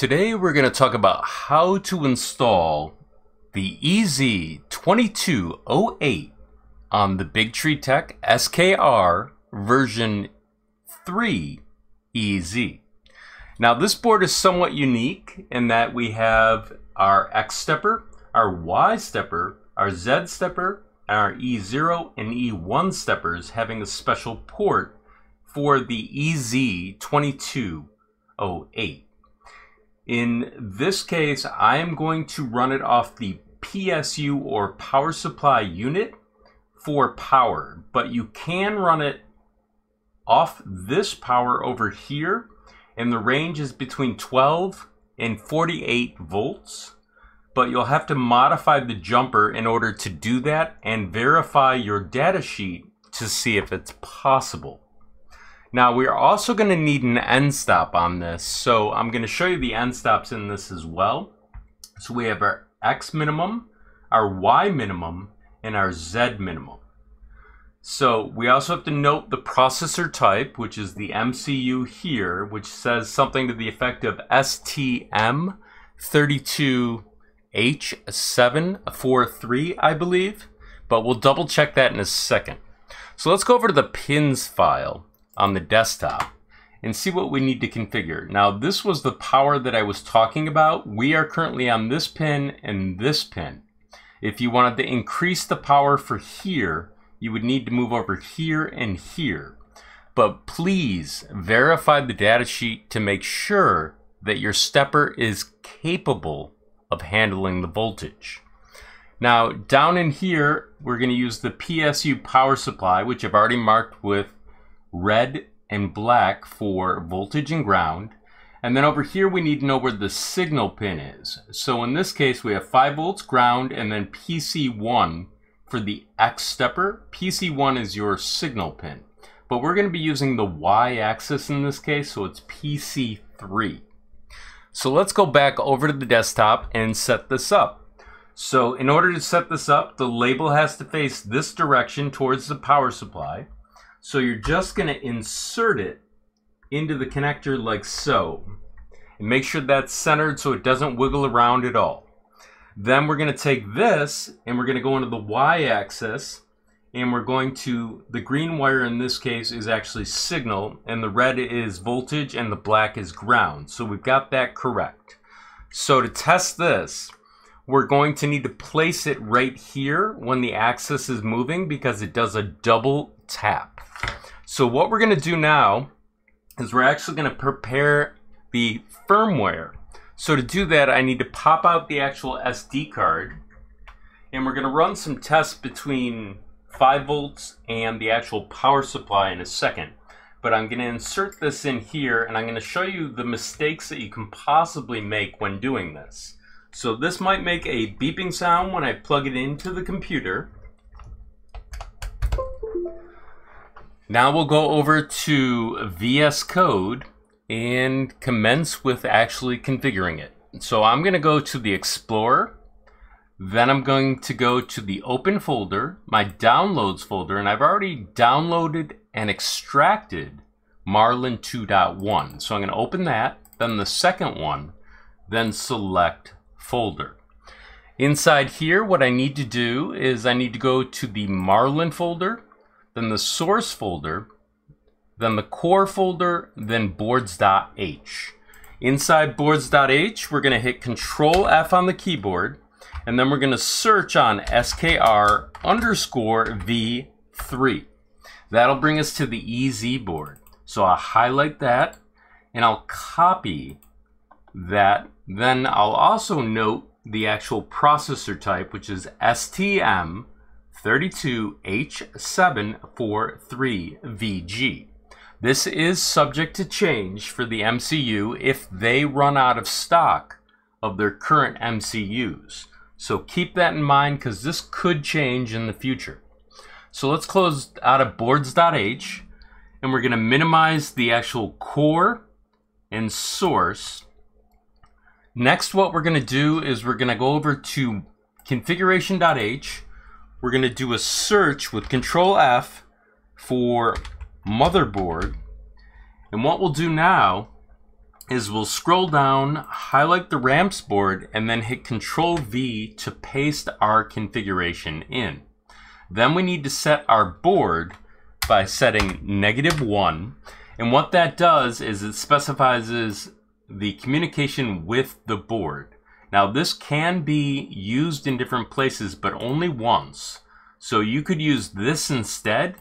Today we're going to talk about how to install the EZ2208 on the Big Tree Tech SKR version 3 EZ. Now this board is somewhat unique in that we have our X stepper, our Y stepper, our Z stepper, and our E0 and E1 steppers having a special port for the EZ2208. In this case, I am going to run it off the PSU or power supply unit for power, but you can run it off this power over here, and the range is between 12 and 48 volts. But you'll have to modify the jumper in order to do that and verify your data sheet to see if it's possible. Now we're also going to need an end stop on this. So I'm going to show you the end stops in this as well. So we have our X minimum, our Y minimum, and our Z minimum. So we also have to note the processor type, which is the MCU here, which says something to the effect of STM32H743, I believe. But we'll double check that in a second. So let's go over to the pins file on the desktop and see what we need to configure. Now this was the power that I was talking about. We are currently on this pin and this pin. If you wanted to increase the power for here, you would need to move over here and here. But please verify the data sheet to make sure that your stepper is capable of handling the voltage. Now down in here, we're going to use the PSU power supply, which I've already marked with red and black for voltage and ground. And then over here, we need to know where the signal pin is. So in this case, we have 5 volts ground and then PC1 for the X stepper. PC1 is your signal pin. But we're going to be using the Y axis in this case, so it's PC3. So let's go back over to the desktop and set this up. So in order to set this up, the label has to face this direction towards the power supply. So you're just going to insert it into the connector like so. And make sure that's centered so it doesn't wiggle around at all. Then we're going to take this and we're going to go into the y-axis and we're going to, the green wire in this case is actually signal and the red is voltage and the black is ground. So we've got that correct. So to test this, we're going to need to place it right here when the axis is moving because it does a double tap. So what we're going to do now is we're actually going to prepare the firmware. So to do that, I need to pop out the actual SD card and we're going to run some tests between 5 volts and the actual power supply in a second. But I'm going to insert this in here and I'm going to show you the mistakes that you can possibly make when doing this. So this might make a beeping sound when I plug it into the computer. Now we'll go over to VS Code and commence with actually configuring it. So I'm going to go to the Explorer, then I'm going to go to the Open folder, my Downloads folder, and I've already downloaded and extracted Marlin 2.1. So I'm going to open that, then the second one, then select Folder. Inside here, what I need to do is I need to go to the Marlin folder, then the source folder, then the core folder, then boards.h. Inside boards.h, we're going to hit Control F on the keyboard, and then we're going to search on skr underscore v3. That'll bring us to the EZ board. So I'll highlight that, and I'll copy that. Then I'll also note the actual processor type, which is STM 32H743VG. This is subject to change for the MCU if they run out of stock of their current MCUs. So keep that in mind because this could change in the future. So let's close out of boards.h and we're going to minimize the actual core and source. Next, what we're going to do is we're going to go over to configuration.h we're going to do a search with Control F for motherboard. And what we'll do now is we'll scroll down, highlight the ramps board, and then hit Control V to paste our configuration in. Then we need to set our board by setting negative one. And what that does is it specifies the communication with the board. Now this can be used in different places, but only once. So you could use this instead,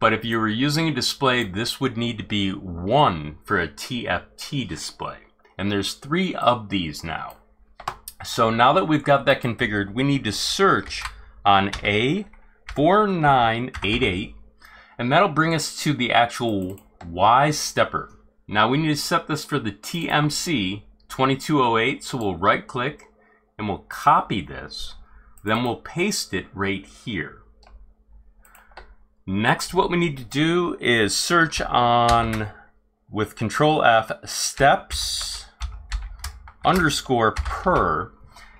but if you were using a display, this would need to be one for a TFT display. And there's three of these now. So now that we've got that configured, we need to search on A4988, and that'll bring us to the actual Y stepper. Now we need to set this for the TMC 2208, so we'll right click and we'll copy this, then we'll paste it right here. Next, what we need to do is search on, with Control F, steps underscore per,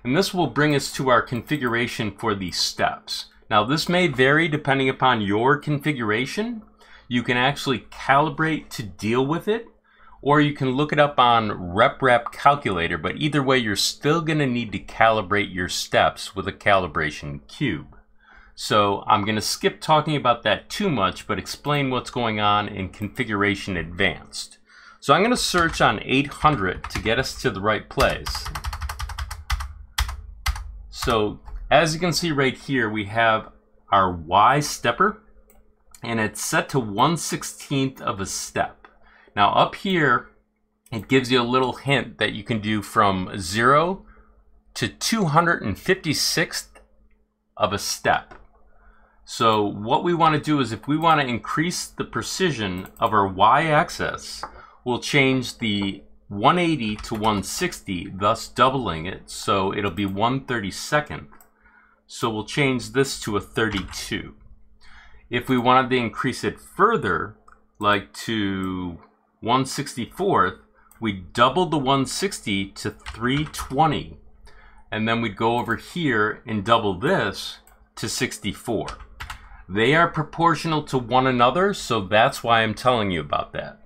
and this will bring us to our configuration for these steps. Now this may vary depending upon your configuration. You can actually calibrate to deal with it, or you can look it up on RepRap calculator, but either way you're still going to need to calibrate your steps with a calibration cube. So I'm going to skip talking about that too much, but explain what's going on in Configuration Advanced. So I'm going to search on 800 to get us to the right place. So as you can see right here, we have our Y stepper, and it's set to 1 16th of a step. Now up here, it gives you a little hint that you can do from 0 to 256th of a step. So what we want to do is if we want to increase the precision of our y-axis, we'll change the 180 to 160, thus doubling it, so it'll be 132nd. So we'll change this to a 32. If we wanted to increase it further, like to 164th, we double the 160 to 320. And then we'd go over here and double this to 64. They are proportional to one another, so that's why I'm telling you about that.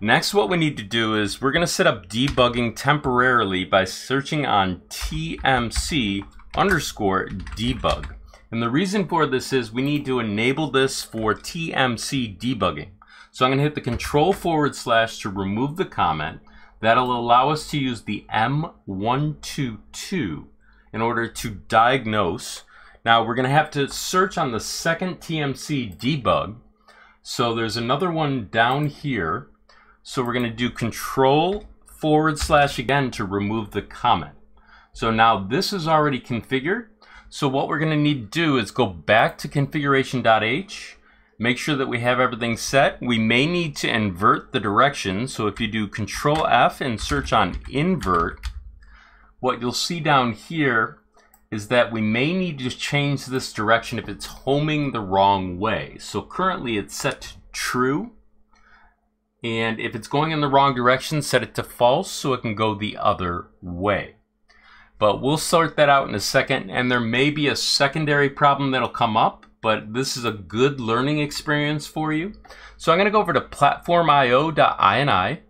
Next, what we need to do is we're going to set up debugging temporarily by searching on TMC underscore debug. And the reason for this is we need to enable this for TMC debugging. So I'm going to hit the control forward slash to remove the comment. That'll allow us to use the M122 in order to diagnose now we're going to have to search on the second TMC debug. So there's another one down here. So we're going to do control forward slash again to remove the comment. So now this is already configured. So what we're going to need to do is go back to configuration.h, make sure that we have everything set. We may need to invert the direction. So if you do control F and search on invert, what you'll see down here is that we may need to change this direction if it's homing the wrong way. So currently it's set to true. And if it's going in the wrong direction, set it to false so it can go the other way. But we'll sort that out in a second. And there may be a secondary problem that'll come up, but this is a good learning experience for you. So I'm going to go over to platformio.ini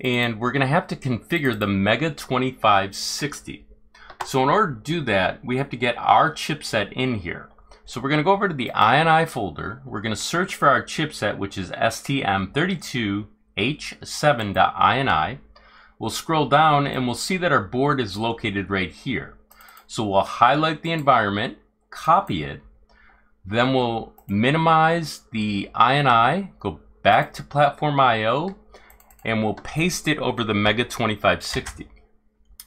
and we're going to have to configure the Mega 2560. So in order to do that, we have to get our chipset in here. So we're going to go over to the INI folder. We're going to search for our chipset, which is STM32H7.ini. We'll scroll down and we'll see that our board is located right here. So we'll highlight the environment, copy it, then we'll minimize the INI, go back to Platform IO, and we'll paste it over the Mega 2560.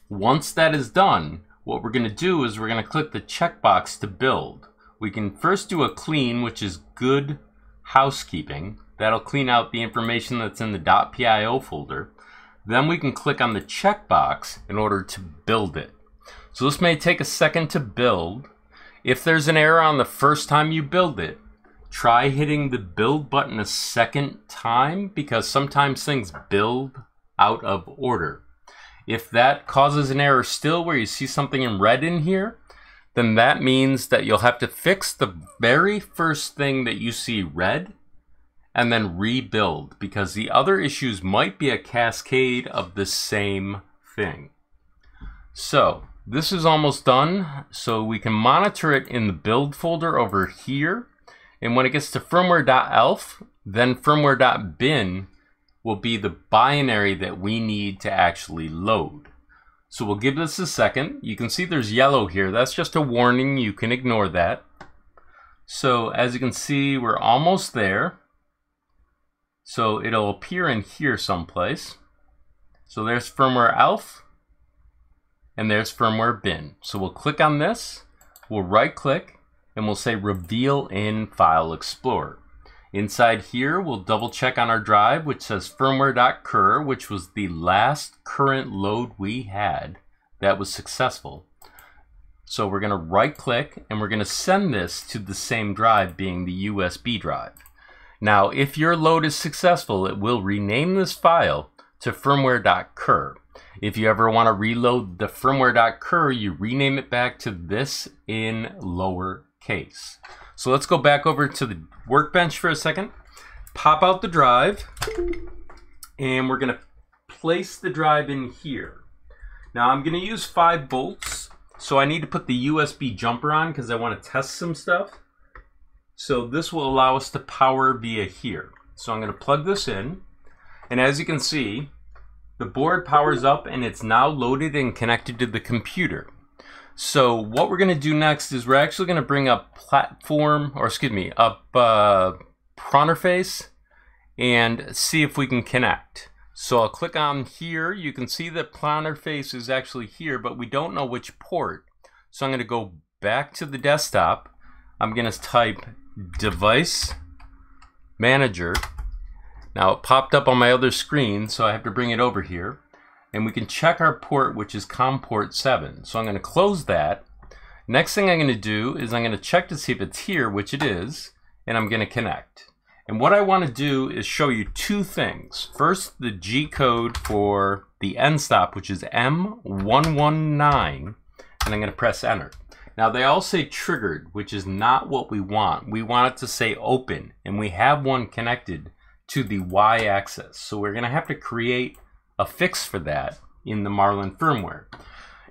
Once that is done, what we're going to do is we're going to click the checkbox to build. We can first do a clean, which is good housekeeping. That'll clean out the information that's in the .pio folder. Then we can click on the checkbox in order to build it. So this may take a second to build. If there's an error on the first time you build it, try hitting the build button a second time because sometimes things build out of order. If that causes an error still where you see something in red in here, then that means that you'll have to fix the very first thing that you see red, and then rebuild because the other issues might be a cascade of the same thing. So this is almost done. So we can monitor it in the build folder over here. And when it gets to firmware.elf, then firmware.bin will be the binary that we need to actually load. So we'll give this a second. You can see there's yellow here. That's just a warning. You can ignore that. So as you can see, we're almost there. So it'll appear in here someplace. So there's firmware elf and there's firmware bin. So we'll click on this, we'll right click and we'll say reveal in file explorer. Inside here, we'll double check on our drive, which says firmware.cur, which was the last current load we had that was successful. So we're going to right click and we're going to send this to the same drive being the USB drive. Now, if your load is successful, it will rename this file to firmware.cur. If you ever want to reload the firmware.cur, you rename it back to this in lowercase. So let's go back over to the workbench for a second. Pop out the drive, and we're going to place the drive in here. Now I'm going to use 5 volts, so I need to put the USB jumper on because I want to test some stuff. So this will allow us to power via here. So I'm going to plug this in. And as you can see, the board powers up and it's now loaded and connected to the computer. So what we're going to do next is we're actually going to bring up platform, or excuse me, up uh, Pronterface and see if we can connect. So I'll click on here. You can see that Pronterface is actually here, but we don't know which port. So I'm going to go back to the desktop. I'm going to type device manager. Now it popped up on my other screen, so I have to bring it over here. And we can check our port, which is COM port 7. So I'm going to close that. Next thing I'm going to do is I'm going to check to see if it's here, which it is, and I'm going to connect. And what I want to do is show you two things. First, the G code for the end stop, which is M119, and I'm going to press enter. Now they all say triggered, which is not what we want. We want it to say open, and we have one connected to the y-axis. So we're going to have to create a fix for that in the Marlin firmware.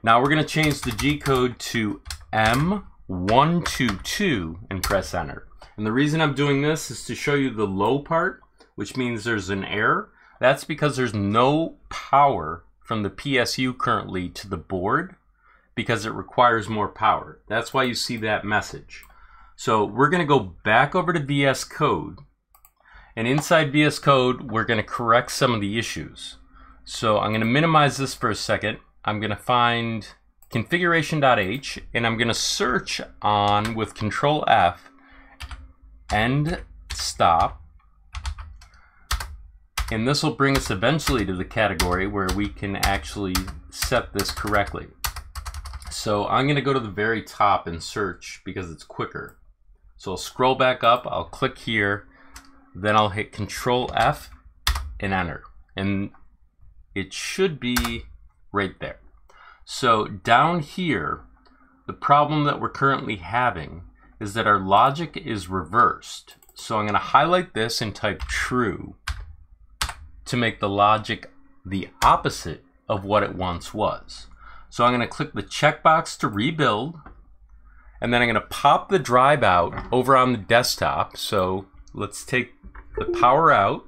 Now we're going to change the G code to M122 and press enter. And the reason I'm doing this is to show you the low part, which means there's an error. That's because there's no power from the PSU currently to the board because it requires more power. That's why you see that message. So we're going to go back over to VS Code. And inside VS Code, we're going to correct some of the issues. So I'm going to minimize this for a second. I'm going to find configuration.h and I'm going to search on with control F end stop and this will bring us eventually to the category where we can actually set this correctly. So I'm going to go to the very top and search because it's quicker. So I'll scroll back up, I'll click here, then I'll hit Control F and enter. And it should be right there. So down here, the problem that we're currently having is that our logic is reversed. So I'm going to highlight this and type true to make the logic the opposite of what it once was. So I'm going to click the checkbox to rebuild. And then I'm going to pop the drive out over on the desktop. So let's take the power out.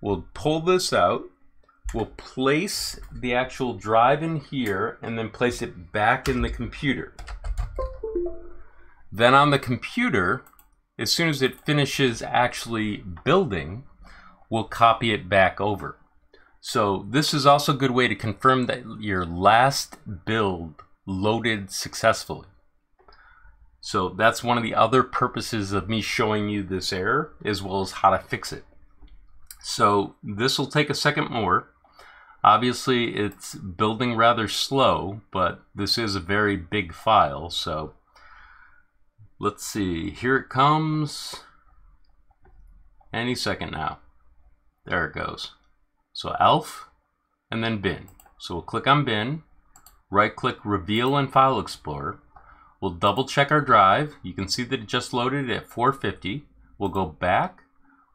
We'll pull this out. We'll place the actual drive in here and then place it back in the computer. Then on the computer, as soon as it finishes actually building, we'll copy it back over. So this is also a good way to confirm that your last build loaded successfully. So that's one of the other purposes of me showing you this error as well as how to fix it. So this will take a second more. Obviously it's building rather slow, but this is a very big file. So let's see, here it comes. Any second now. There it goes. So elf and then bin. So we'll click on bin, right click reveal in file explorer. We'll double check our drive. You can see that it just loaded at 450. We'll go back.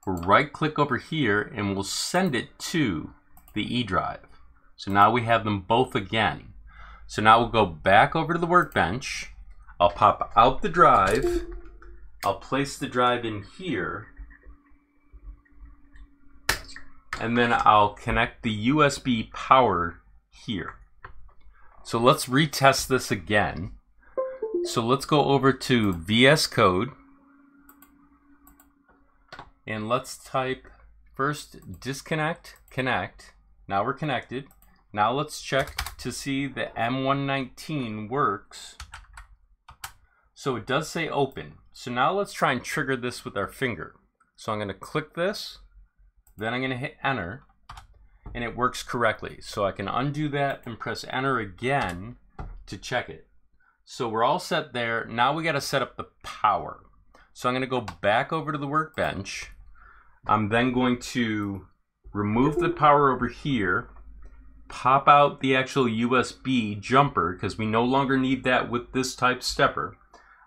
we'll right click over here and we'll send it to the E drive. So now we have them both again. So now we'll go back over to the workbench. I'll pop out the drive. I'll place the drive in here. And then I'll connect the USB power here. So let's retest this again. So let's go over to VS Code. And let's type first disconnect, connect. Now we're connected. Now let's check to see the M119 works. So it does say open. So now let's try and trigger this with our finger. So I'm going to click this, then I'm going to hit enter, and it works correctly. So I can undo that and press enter again to check it. So we're all set there. Now we got to set up the power. So I'm going to go back over to the workbench. I'm then going to remove the power over here pop out the actual USB jumper because we no longer need that with this type stepper.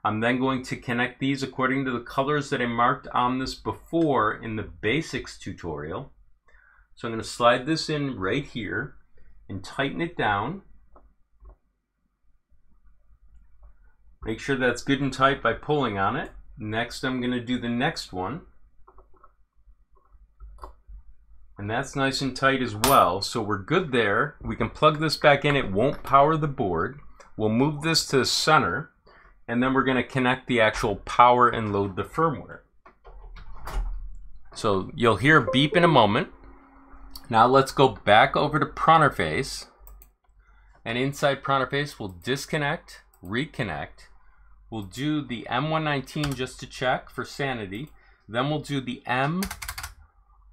I'm then going to connect these according to the colors that I marked on this before in the basics tutorial. So I'm going to slide this in right here and tighten it down. Make sure that's good and tight by pulling on it. Next I'm going to do the next one. And that's nice and tight as well. So we're good there. We can plug this back in. It won't power the board. We'll move this to the center. And then we're going to connect the actual power and load the firmware. So you'll hear a beep in a moment. Now let's go back over to Pronterface. And inside Pronterface, we'll disconnect, reconnect. We'll do the M119 just to check for sanity. Then we'll do the M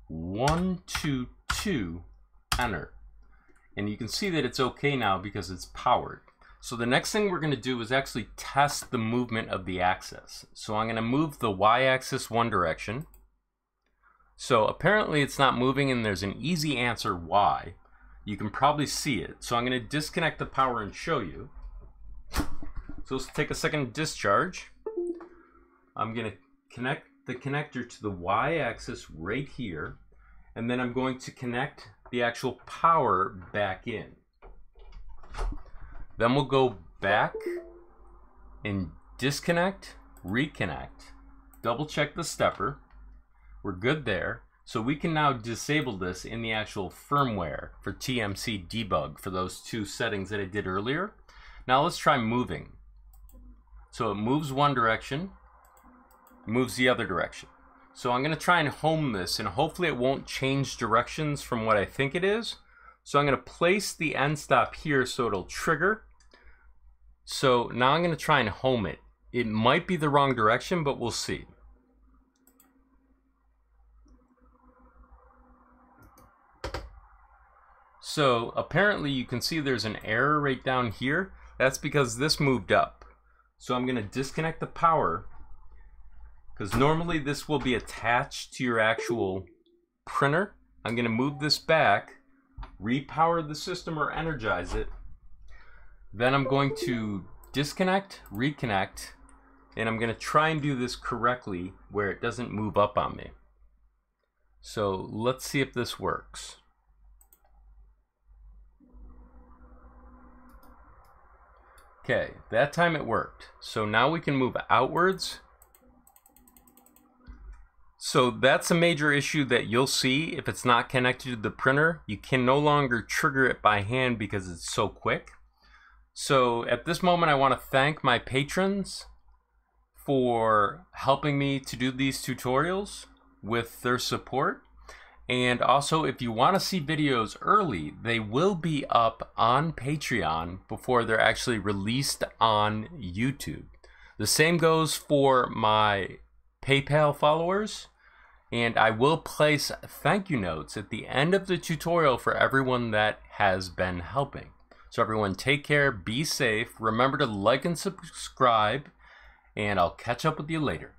one, two, two, enter. And you can see that it's okay now because it's powered. So the next thing we're going to do is actually test the movement of the axis. So I'm going to move the y-axis one direction. So apparently it's not moving and there's an easy answer why. You can probably see it. So I'm going to disconnect the power and show you. So let's take a second discharge. I'm going to connect the connector to the y-axis right here, and then I'm going to connect the actual power back in. Then we'll go back and disconnect, reconnect, double check the stepper. We're good there. So we can now disable this in the actual firmware for TMC debug for those two settings that I did earlier. Now let's try moving. So it moves one direction, moves the other direction. So I'm going to try and home this, and hopefully it won't change directions from what I think it is. So I'm going to place the end stop here so it'll trigger. So now I'm going to try and home it. It might be the wrong direction, but we'll see. So apparently you can see there's an error right down here. That's because this moved up. So I'm going to disconnect the power because normally this will be attached to your actual printer. I'm going to move this back, repower the system or energize it. Then I'm going to disconnect, reconnect, and I'm going to try and do this correctly where it doesn't move up on me. So let's see if this works. Okay, that time it worked. So now we can move outwards so that's a major issue that you'll see if it's not connected to the printer. You can no longer trigger it by hand because it's so quick. So at this moment, I want to thank my patrons for helping me to do these tutorials with their support. And also, if you want to see videos early, they will be up on Patreon before they're actually released on YouTube. The same goes for my PayPal followers. And I will place thank you notes at the end of the tutorial for everyone that has been helping. So everyone take care, be safe, remember to like and subscribe, and I'll catch up with you later.